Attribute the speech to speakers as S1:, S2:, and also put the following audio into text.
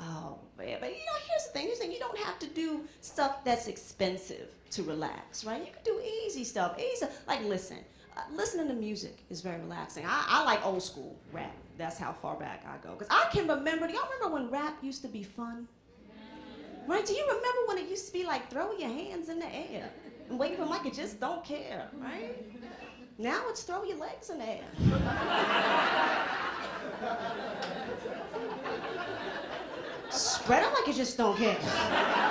S1: Oh man, but you know, here's the thing. Here's the. You don't have to do stuff that's expensive to relax, right? You can do easy stuff. Easy, like listen. Uh, listening to music is very relaxing. I, I like old school rap. That's how far back I go. Cause I can remember. Do y'all remember when rap used to be fun? Right? Do you remember when it used to be like throw your hands in the air and wave them like you just don't care, right? Now it's throw your legs in the air. Spread them like you just don't care.